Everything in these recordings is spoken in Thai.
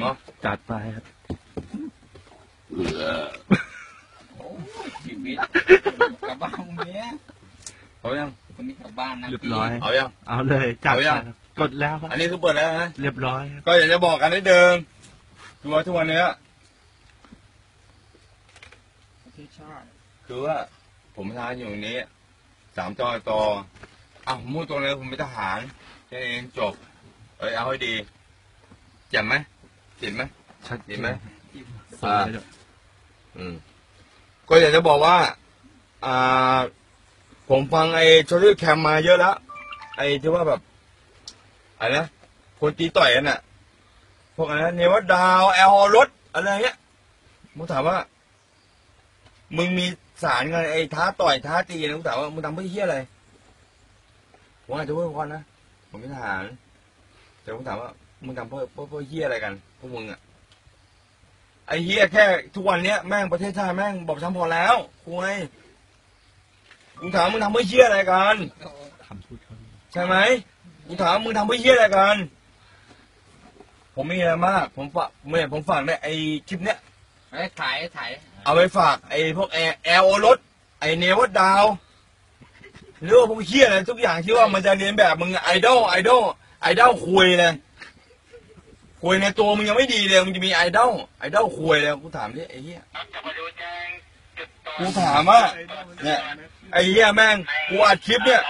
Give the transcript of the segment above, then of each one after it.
เนาะจัดไปครับชีวิตกลับบ้านเนี้ยเอายังคนนี้กลับบ้านนะเรียบร้อยเอายัง เอาเลยจัดเอาไปยัง ครับกดแล้วครับอันนี้คือเปิดแล้วนะ เรียบร้อยครับก็อยากจะบอกกันนิดเดิมคือว่าทุกวันเนี้ยประเทศชาติคือว่าผมทานอยู่ตรงนี้สามจอต่ออ้าวมูดตรงเลยผมเป็นทหารแค่นี้เองจบเอ้ยเอาให้ดีเจ็บไหม เจ็บไหมชัดเห็นไหมสวยเลยอืม ก็อยากจะบอกว่า อ่า ผมฟังไอ้โชลี่แคมมาเยอะแล้วไอ้ที่ว่าแบบอะไรนะคนตีต่อยกันน่ะ พวกอะไรนะเนวดาวแอลรถอะไรเงี้ยผมถามว่า มึงมีสารกันไอ้ท้าต่อยท้าตีนะผมถามว่ามึงทำเพื่อเฮียอะไรผมอาจจะพูดก่อนนะผมเป็นทหารแต่ผมถามว่า มึงทำเพื่อเพื่อเพื่อเฮียอะไรกันพวกมึงอะไอ้เฮียแค่ทุกวันเนี้ยแม่งประเทศชาติแม่งบอบช้ำพอแล้วคุยกูถามมึงทำเพื่อเฮียอะไรกันคำพูดเขาใช่ไหมกูถามมึงทำเพื่อเฮียอะไรกัน ผมไม่มีอะไรมาก ผมฝากเมื่อผมฝากเนี่ยไอ้คลิปเนี้ยไอ้ถ่ายไอ้ถ่ายเอาไปฝากไอ้พวกแอร์แอลรถไอ้เนวดาวหรือว่าพวกเฮียอะไรทุกอย่างที่ว่ามันจะเรียนแบบมึงไอดอลไอดอลไอดอลคุยเลย คุยในตัวมึงยังไม่ดีเลยมึงจะมีไอดอลไอดอลคุยเลยกูถามดิไอ้เฮียกูถามว่าเนี่ยไอ้เหี้ยแม่งกูอัดคลิปเนี่ย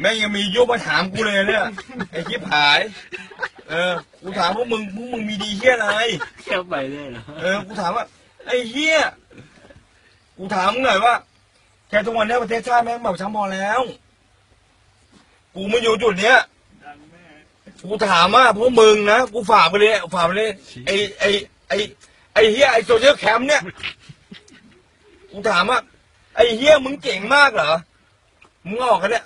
แม่งยังมียุบมาถามกูเลยเนี่ยไอ้คลิปหาย เออกูถามพวกมึงพวกมึงมีดีเหี้ยอะไรเที่ยวไปได้เหรอเออกูถามว่าไอ้เหี้ยกูถามมึงหน่อยว่าแค่ทุกวันนี้ประเทศชาติแม่งแบบช้ำพอแล้ว กูมาอยู่จุดเนี้ย กูถามว่าพวกมึงนะ กูฝากไปเลยฝากไปเลยไอ้ไอ้ไอ้ไอ้เฮียไอ้โซเชียลแคมป์เนี่ย กูถามว่าไอ้เฮียมึงเก่งมากเหรอ มึงออกกันเนี่ย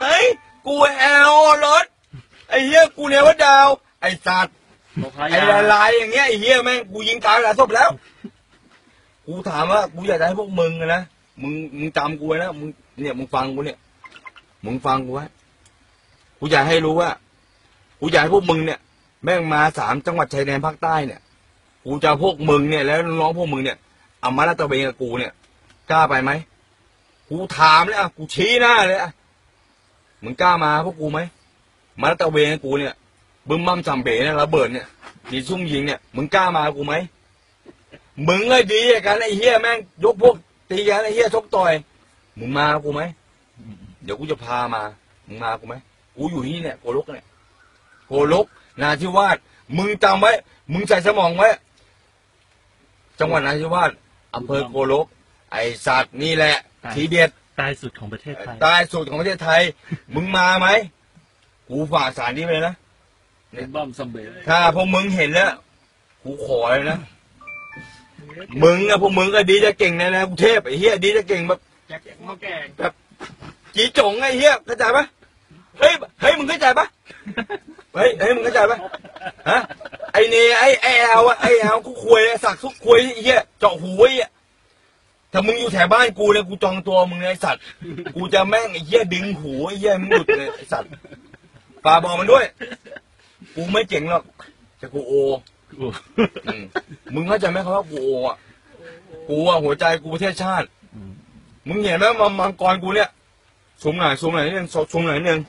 เฮ้ย กูแอลรถ ไอ้เฮียกูเนี่ยว่าดาว ไอ้สัตว์ไอ้ละลายอย่างเงี้ยไอ้เฮียแม่งกูยิงตายหลายศพแล้ว กูถามว่ากูอยากจะให้พวกมึงนะ มึงมึงจำกูไว้นะ มึงเนี่ยมึงฟังกูเนี่ย มึงฟังกูไว้ กูอยากให้รู้ว่า กูอยากให้พวกมึงเนี่ย แม่งมาสามจังหวัดชายแดนภาคใต้เนี่ย กูจะพวกมึงเนี่ยแล้วน้องพวกมึงเนี่ยเอามาลาดตระเวนกับกูเนี่ยกล้าไปไหมกูถามเลยอะกูชี้หน้าเลยอะมึงกล้ามาพวกกูไหมมาลาดตระเวนกับกูเนี่ยบึ้มบั้มจำเบ๋เนี่ยระเบิดเนี่ยมีซุ่มยิงเนี่ยมึงกล้ามากูไหมมึงไอ้ดีกันไอ้เฮียแม่งยกพวกตีกันไอ้เฮียชกต่อยมึงมากูไหมเดี๋ยวกูจะพามา มึงมากูไหมกูอยู่ที่เนี่ยโกลกเนี่ย โกลกนาทิวาสมึงจำไว้ มึงใส่สมองไว้ จังหวัดนาทิวาสอำเภอโกลก ไอสัตว์นี่แหละ ทีเด็ดใต้สุดของประเทศไทยใต้สุดของประเทศไทย มึงมาไหมกูฝากสารนี้ไปเลยนะเป็นบ้อมซัมเบลถ้าพวกมึงเห็นแล้วกูขอเลยนะมึงอะพวกมึงก็ดีจะเก่งในนะกรุงเทพไอ้เหี้ยดีจะเก่งแบบแจ็คหม้อแกงแบบจีจงไอ้เหี้ยเข้าใจปะเฮ้ยเฮ้ยมึงเข้าใจปะ เฮ้ยเฮ้ยมึงเข้าใจปะฮะไอ้เนี่ยไอ้ไอ้แอลอะไอ้แอลกูคุยสักทุกคุยไอ้เหี้ยเจาะหูไอ้เหี้ยถ้ามึงอยู่แถวบ้านกูเนี่ยกูจองตัวมึงเลยไอ้สัตว์กูจะแม่งไอ้เหี้ยดึงหูไอ้เหี้ยมึงหลุดเลยไอ้สัตว์ฝากบอกมันด้วย กูไม่เจ๋งหรอกแต่กูโออืมมึงเข้าใจไหมครับว่ากูโออะกูอะหัวใจกูประเทศชาติอืมมึงเห็นไหมมังมังกรกูเนี่ยซูมหน่อยซูมหน่อยนิดนึงซูมหน่อยนิดนึง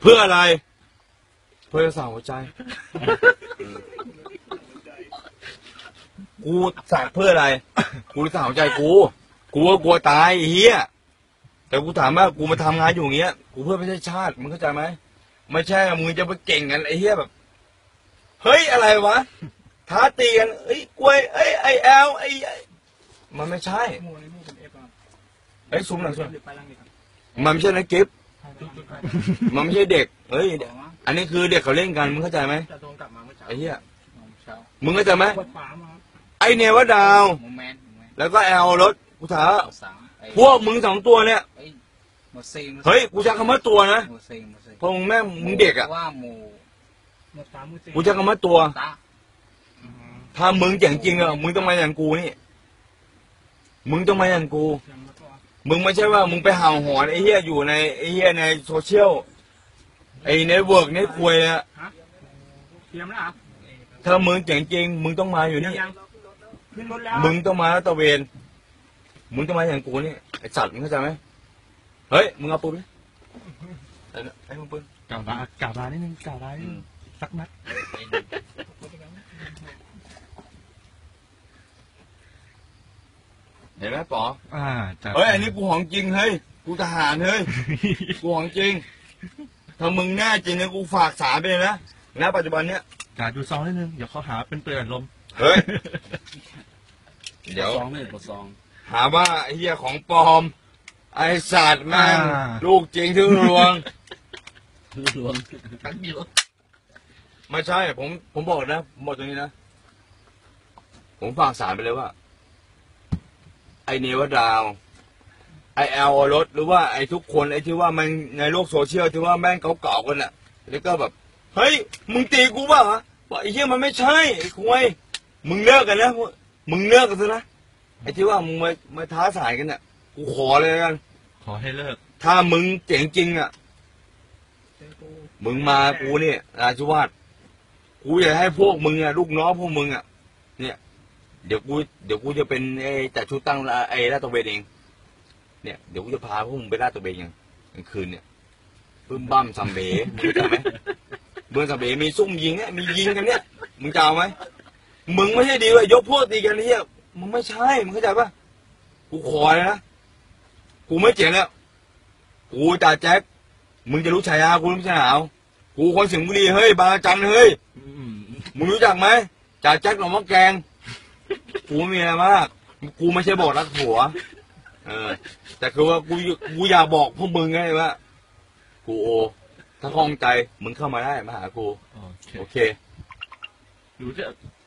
เพื่ออะไร เพื่อสาวหัวใจอืมกูสั่งเพื่ออะไร กูสาวหัวใจกู กูก็กลัวตายไอ้เฮียแต่กูถามว่ากูมาทำงานอยู่อย่างเงี้ย กูเพื่อประเทศชาติมึงเข้าใจไหม ไม่ใช่มึงจะไปเก่งกันไอ้เฮียแบบ เฮ้ยอะไรวะ ท้าตีกันเอ้ยกล้วย เอ้ยไอแอลไอไอ้มันไม่ใช่ หมูในหมูเป็นเอฟครับไอ้ยซูมหน่อยซูมหน่อยไปล่างดีครับ มันไม่ใช่นักกิฟต์จุดจุดไป มันไม่ใช่เด็ก เฮ้ยบอกว่าอันนี้คือเด็กเขาเล่นกัน มึงเข้าใจไหมจะโดนกลับมาเมื่อเช้าไอ้เหี้ย เช้ามึงเข้าใจไหมปวดขามาไอเนวดาวหมูแมนหมูแมนแล้วก็แอลรถกูถามสามไอ้พวกมึงสองตัวเนี่ย ไอ้หมูซิงเฮ้ย กูใช้คำว่าตัวนะหมูซิงหมูซิงเพราะมึงแม่งมึงเด็กอะ ว่าหมูหมูสามหมูซิงกูใช้คำว่าตัว ตาถ้ามึงเจ๋งจริงอะ มึงต้องมาอย่างกูนี่ มึงต้องมาอย่างกูมึ งไม่ใช่ว่ามึงไปเห่าหอนไอ้เหี้ยอยู่ในไอ้เหี้ยในโซเชียลไอ้เน็ตเวิร์กเน็ตควยอะเตรียมแล้วเหรอถ้ามึงเจ๋งจริงมึงต้องมาอยู่เตรียนี่มยังขึ้นรถแล้วมึงต้องมาแล้วตระเวน มึงต้องมาอย่างกูนี่ไอสัตว์มึงเข้าใจไหมเฮ้ย มึงเอาปืนไหมไอ้เนี่ยไอ้มึงปืน กล่าวลากล่าวลานิดนึงกล่าวลานิดนึงสักนัด ห็นไหมป๋ออ่าจัดเฮ้ย อันนี้กูของจริงเฮ้ย กูทหารเฮ้ย กูของจริง ถ้ามึงแน่จริงนะกูฝากสารไปเลยนะณปัจจุบันเนี้ยกาดูซองนิดนึง เดี๋ยวเขาหาเป็นเปลือยลมณ์เฮ้ย เดี๋ยว ซองเลยบทซอง หาว่าไอ้เหี้ยของปลอม ไอ้สัตว์แม่งอ่า ลูกจริงที่รวง รวมทั้งเดียวไม่ใช่ ผม ผมบอกนะผมบอกตรงนี้นะ ผมฝากสารไปเลยว่า ไอเนวดาว ไอแอลรถหรือว่าไอทุกคนไอที่ว่ามันในโลกโซเชียลที่ว่าแม่งเก่าๆกันน่ะแล้วก็แบบเฮ้ยมึงตีกูเปล่าวะบอกไอ้เหี้ยมันไม่ใช่ไอ้คุยมึงเลิกกันนะมึงเลิกกันซะนะไอ้ที่ว่ามึงมามาท้าสายกันน่ะกูขอเลยละกัน ขอให้เลิก ถ้ามึงเจ๋งจริงอะ มึงมากูเนี่ยราชวาดกูอยากให้พวกมึงอะลูกน้องพวกมึงอะเนี่ย เดี๋ยวกูเดี๋ยวกูจะเป็นไอ้จัดชุดตั้งละไอ้ลาดตระเวนเอง เนี่ยเดี๋ยวกูจะพาพวกมึงไปลาดตระเวนยังกลางคืนเนี่ยปึ้มบั้มซัมเบมึงเข้าใจไหมเบืองซัมเบมีซุ่มยิงเนี่ยมียิงกันเนี่ยมึงจะเอาไหมมึงไม่ใช่ดีเว่ะยกพวกตีกันเนี่ยมึงไม่ใช่มึงเข้าใจปะกูขอเลยนะกูไม่เจ๋งแล้วกูจ่าแจ็คมึงจะรู้ฉายากูไม่ใช่หนาวกูคนสิงห์บุรีเฮ้ยบางระจันเฮ้ยอืมมึงรู้จักไหมจ่าแจ็คหนองมะแกง กูไม่มีอะไรมาก กูไม่ใช่บอกรักผัว เออ แต่คือว่ากูกูอยากบอกพวกมึงไงว่ากูโอ ถ้าคล่องใจมึงเข้ามาได้มาหากู โอเคโอเครู้จะจบ